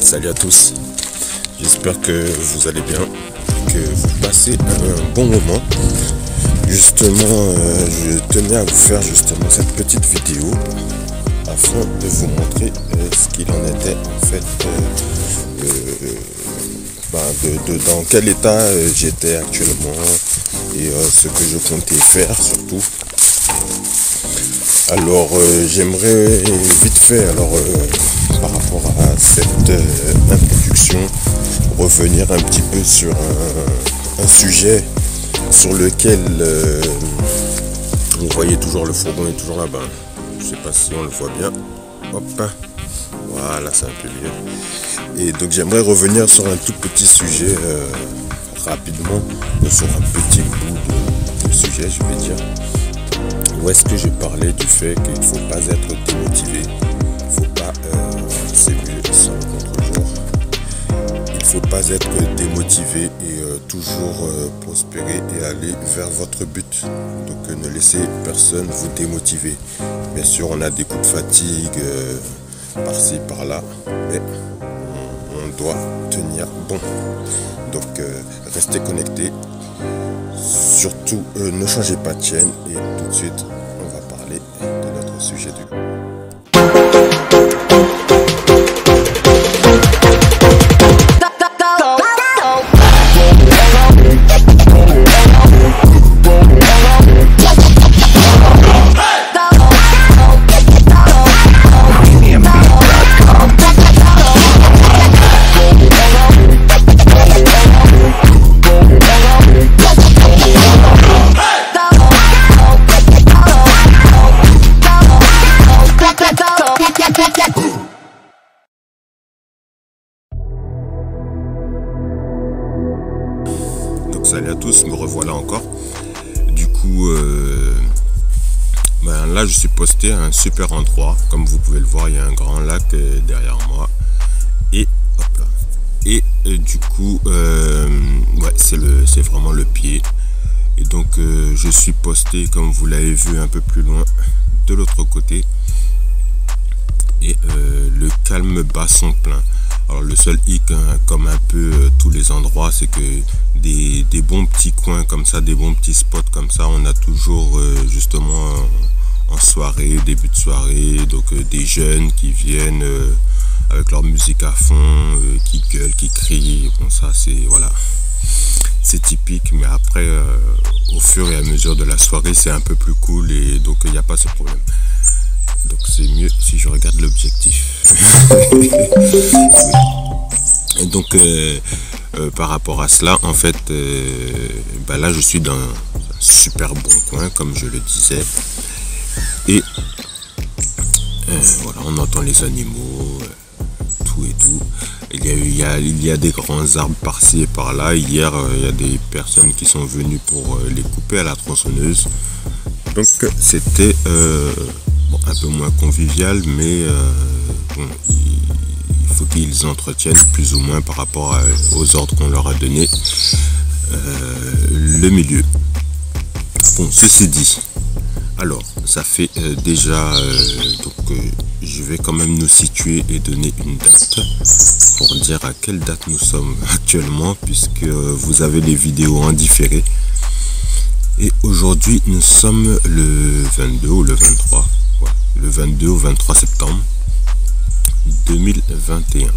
Salut à tous. J'espère que vous allez bien, que vous passez un bon moment. Justement, euh, je tenais à vous faire justement cette petite vidéo afin de vous montrer euh, ce qu'il en était en fait, euh, bah, de, dans quel état j'étais actuellement et ce que je comptais faire surtout. Alors j'aimerais vite fait alors à cette introduction revenir un petit peu sur un, sujet sur lequel euh, vous voyez toujours le fourgon est toujours là-bas. Je sais pas si on le voit bien. Hop. Voilà, c'est un peu mieux. Et donc j'aimerais revenir sur un tout petit sujet euh, rapidement, sur un petit bout de, sujet, je vais dire. Où est-ce que j'ai parlé du fait qu'il ne faut pas être démotivé, pas être démotivé et toujours euh, prospérer et aller vers votre but. Donc euh, ne laissez personne vous démotiver. Bien sûr, on a des coups de fatigue euh, par-ci, par-là, mais on, doit tenir bon. Donc restez connectés. Surtout, ne changez pas de chaîne et tout de suite, on va parler de notre sujet du jour. Salut à tous, me revoilà encore. Du coup, euh, ben là je suis posté à un super endroit. Comme vous pouvez le voir, il y a un grand lac euh, derrière moi. Et hop là. Et euh, du coup, ouais, c'est vraiment le pied. Et donc je suis posté, comme vous l'avez vu un peu plus loin, de l'autre côté. Et le calme bat son plein. Alors le seul hic, hein, comme un peu tous les endroits, c'est que des, bons petits coins comme ça, des bons petits spots comme ça, on a toujours euh, justement en soirée, début de soirée, donc euh, des jeunes qui viennent avec leur musique à fond, qui gueulent, qui crient, bon ça c'est voilà. C'est typique, mais après, au fur et à mesure de la soirée, c'est un peu plus cool et donc il n'y a pas ce problème. Donc c'est mieux si je regarde l'objectif. Et donc euh, euh, par rapport à cela, en fait, euh, bah là je suis dans un super bon coin, comme je le disais. Et voilà, on entend les animaux, tout et tout. Il y, a, des grands arbres par-ci et par-là. Hier, il y a des personnes qui sont venues pour les couper à la tronçonneuse. Donc c'était un peu moins convivial, mais faut qu'ils entretiennent plus ou moins par rapport aux ordres qu'on leur a donnés euh, le milieu. Bon, ceci dit, alors ça fait euh, déjà, donc je vais quand même nous situer et donner une date pour dire à quelle date nous sommes actuellement, puisque vous avez les vidéos en différé. Et aujourd'hui, nous sommes le 22 ou le 23 le 22 au 23 septembre 2021.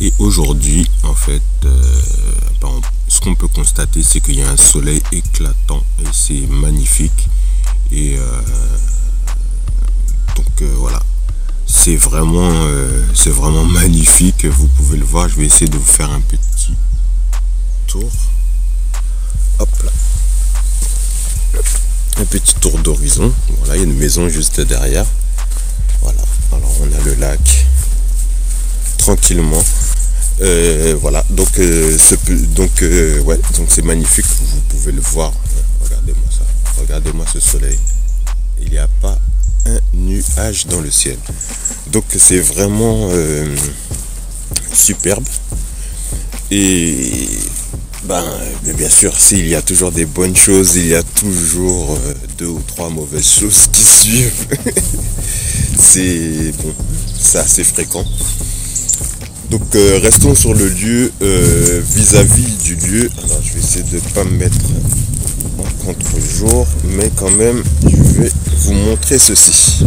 Et aujourd'hui, en fait, euh, ben, ce qu'on peut constater, c'est qu'il y a un soleil éclatant et c'est magnifique. Et euh, donc euh, voilà, c'est vraiment, c'est vraiment magnifique. Vous pouvez le voir. Je vais essayer de vous faire un petit tour. Hop un petit tour d'horizon. Voilà, il y a une maison juste derrière. Alors on a le lac tranquillement. Euh, voilà, donc euh, donc euh, donc c'est magnifique. Vous pouvez le voir. Regardez-moi ça. Regardez-moi ce soleil. Il n'y a pas un nuage dans le ciel. Donc c'est vraiment superbe. Et ben, bien sûr, s'il y a toujours des bonnes choses, il y a toujours deux ou trois mauvaises choses qui suivent. c'est bon, c'est assez fréquent. Donc euh, restons sur le lieu euh, vis-à-vis du lieu. Alors je vais essayer de pas me mettre en contre-jour, mais quand même je vais vous montrer ceci.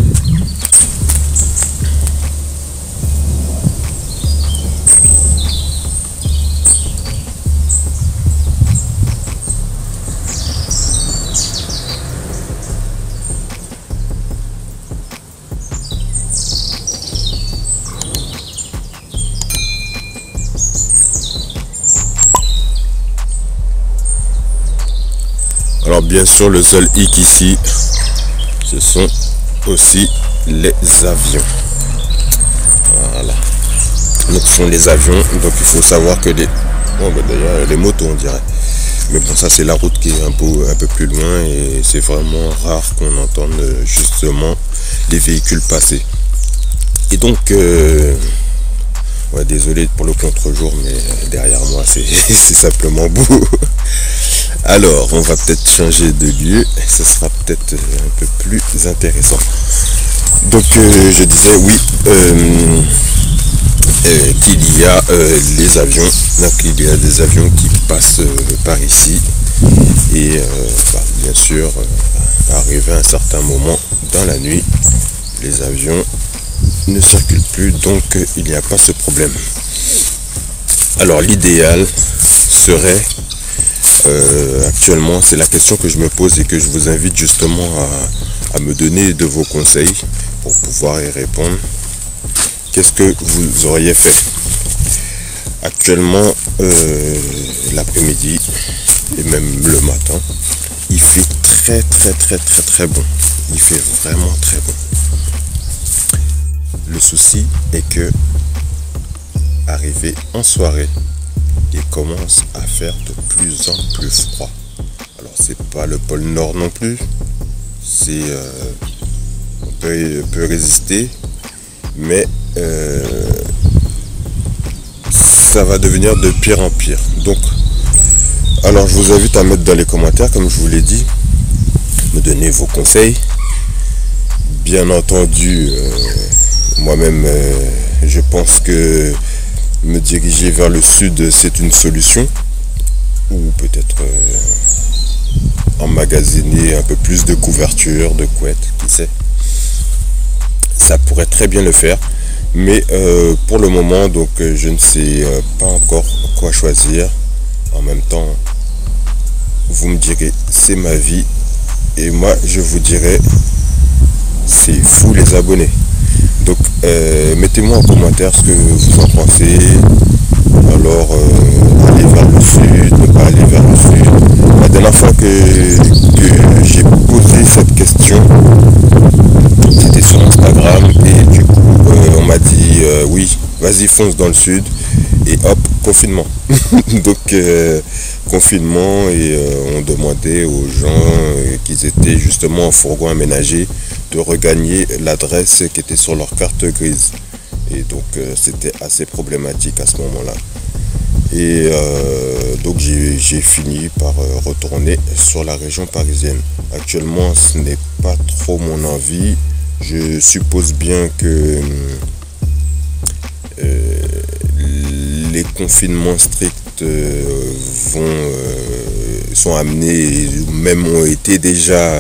Bien sûr le seul hic ici, ce sont aussi les avions. Voilà. Donc ce sont les avions, donc il faut savoir que bah, les motos on dirait. Mais bon ça c'est la route qui est un peu, plus loin et c'est vraiment rare qu'on entende justement les véhicules passer. Et donc euh, désolé pour le contre-jour mais derrière moi c'est simplement beau. Alors, on va peut-être changer de lieu ce sera peut-être un peu plus intéressant. Donc, euh, je disais oui euh, euh, qu'il y a les avions. Donc, il y a des avions qui passent par ici. Et bah, bien sûr, arrivé à un certain moment dans la nuit, les avions ne circulent plus. Donc, il n'y a pas ce problème. Alors, l'idéal serait euh, actuellement C'est la question que je me pose et que je vous invite justement à, me donner de vos conseils pour pouvoir y répondre. Qu'est-ce que vous auriez fait? Actuellement, euh, l'après-midi et même le matin, il fait très très très très très bon. Il fait vraiment très bon. Le souci est que arrivé en soirée, commence à faire de plus en plus froid. Alors c'est pas le pôle Nord non plus. C'est euh, on peut, résister, mais euh, ça va devenir de pire en pire. Donc alors je vous invite à mettre dans les commentaires, comme je vous l'ai dit, me donner vos conseils. Bien entendu, euh, moi-même, je pense que me diriger vers le sud, c'est une solution. Ou peut-être euh, emmagasiner un peu plus de couverture, de couettes, qui sait. Ça pourrait très bien le faire. Mais euh, pour le moment, donc euh, je ne sais pas encore quoi choisir. En même temps, vous me direz, c'est ma vie. Et moi, je vous dirai, c'est fou les abonnés. Euh, mettez-moi en commentaire ce que vous en pensez. Alors euh, aller vers le sud, ne pas aller vers le sud. La dernière fois que, j'ai posé cette question, c'était sur Instagram et du coup euh, on m'a dit oui, vas-y fonce dans le sud et hop, confinement. Donc confinement et on demandait aux gens qui étaient justement en fourgon aménagé regagner l'adresse qui était sur leur carte grise. Et donc euh, c'était assez problématique à ce moment-là. Et euh, donc j'ai fini par euh, retourner sur la région parisienne. Actuellement ce n'est pas trop mon envie. Je suppose bien que les confinements stricts vont, sont amenés, même ont été déjà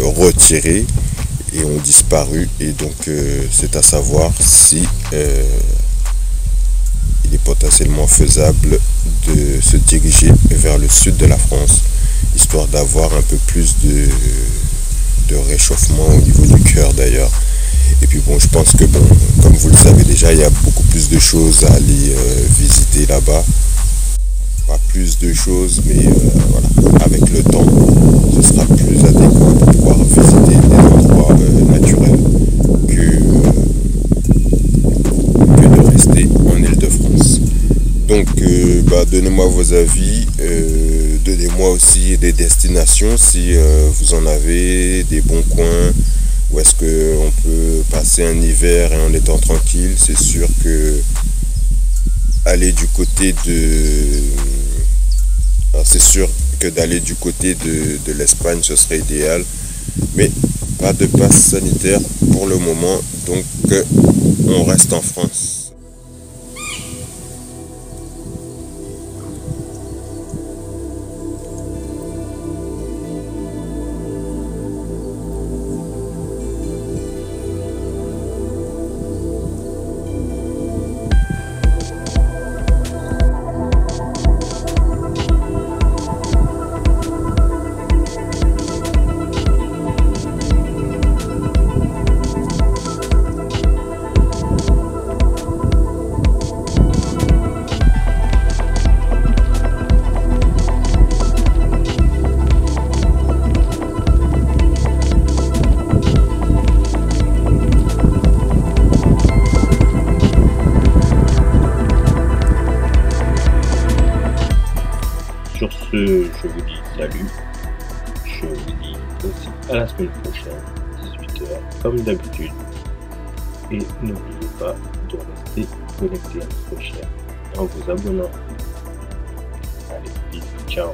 retirés et ont disparu. Et donc euh, c'est à savoir si euh, il est potentiellement faisable de se diriger vers le sud de la France, histoire d'avoir un peu plus de, de réchauffement au niveau du cœur d'ailleurs. Et puis bon, je pense que bon, comme vous le savez déjà, il y a beaucoup plus de choses à aller visiter là-bas plus de choses, mais euh, voilà, avec le temps, ce sera plus adéquat pour pouvoir visiter des endroits euh, naturels que, que de rester en Ile-de-France. Donc, euh, bah, donnez-moi vos avis, donnez-moi aussi des destinations si vous en avez, des bons coins, où est-ce qu'on peut passer un hiver et en étant tranquille. C'est sûr que aller du côté de... c'est sûr que d'aller du côté de, l'Espagne, ce serait idéal. Mais pas de passe sanitaire pour le moment. Donc on reste en France. Semaine prochaine, 18h, comme d'habitude. Et n'oubliez pas de rester connecté à notre chaîne en vous abonnant. Allez, bisous, ciao